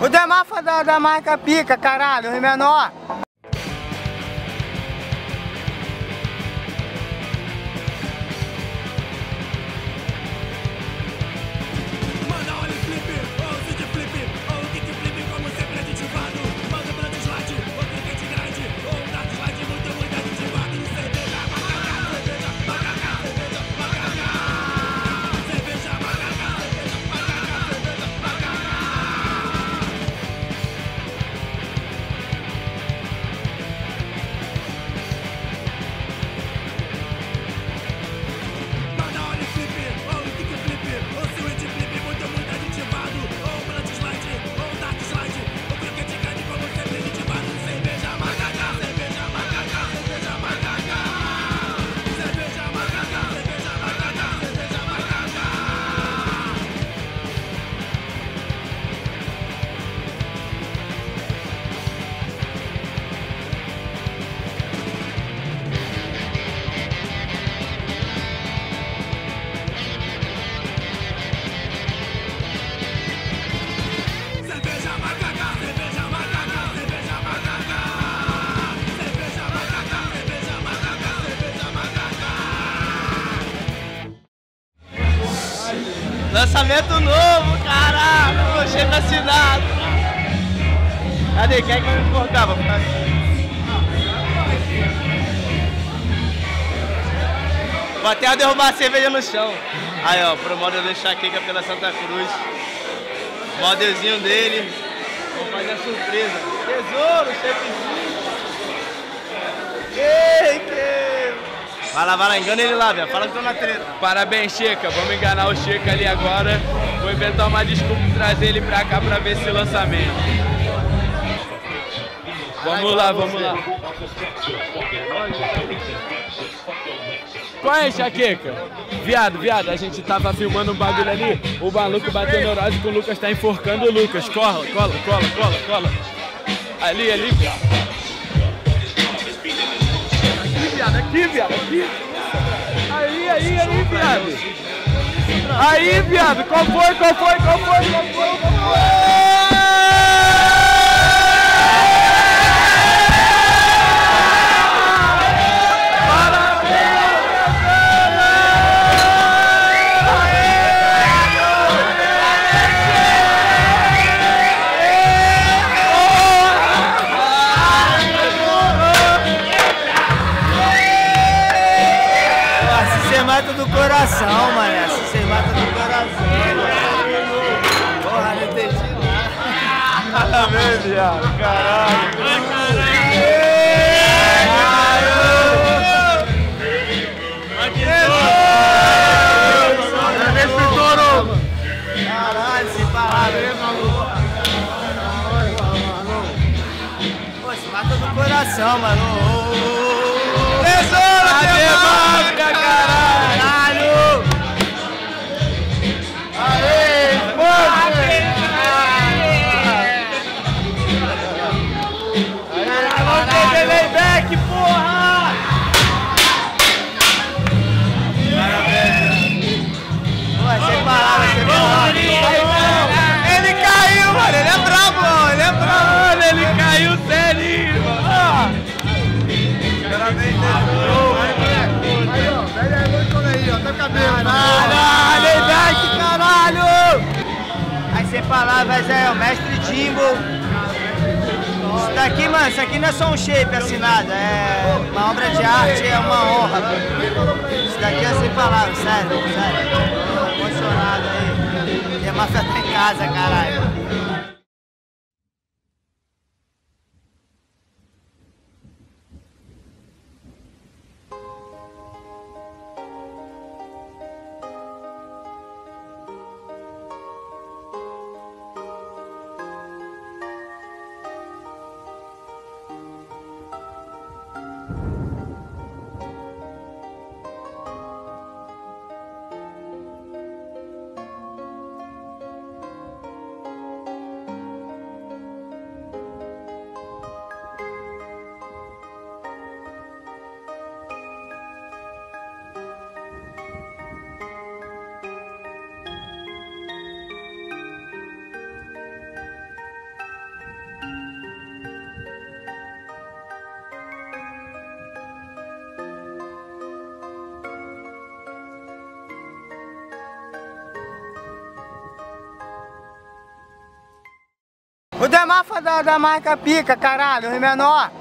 O Demar foi da, da marca Pica, caralho, o menor. Lançamento novo, caralho! Chega assinado! Cadê? Quem é que vai me? Vou ficar Vou até derrubar a cerveja no chão. Aí, ó, pro model do Chaqueca pela Santa Cruz. Modelzinho dele. Vou fazer a surpresa. Tesouro, chefezinho. Ei, que... Vai lá, vai lá, engana ele lá, velho. Fala que tô na treta. Parabéns, Checa. Vamos enganar o Checa ali agora. Vou inventar uma desculpa e trazer ele pra cá pra ver esse lançamento. Vamos lá, vamos lá. Qual é, Chaqueca? Viado, viado, a gente tava filmando um bagulho ali, o maluco bateu neurose que o Lucas tá enforcando o Lucas. Cola, cola, cola, cola, cola. Ali, ali, viado, aqui, viado. Aí, aí, aí, viado. Aí, viado, qual foi, qual foi, qual foi, qual foi, qual foi? Coração, mané. Se você mata do coração. Porra, não entendi nada. Parabéns, viado. Caralho. Coração, mano. Tesouro, Cadê máfia, caralho? Caralho! Sem palavras é o mestre Jimbo. Isso daqui, mano, isso aqui não é só um shape assinado, é uma obra de arte, é uma honra. Isso daqui é sem palavras, sério, sério. Tô emocionado aí. E a máfia tá em casa, caralho. O Demafa da, da marca pica, caralho, o menor.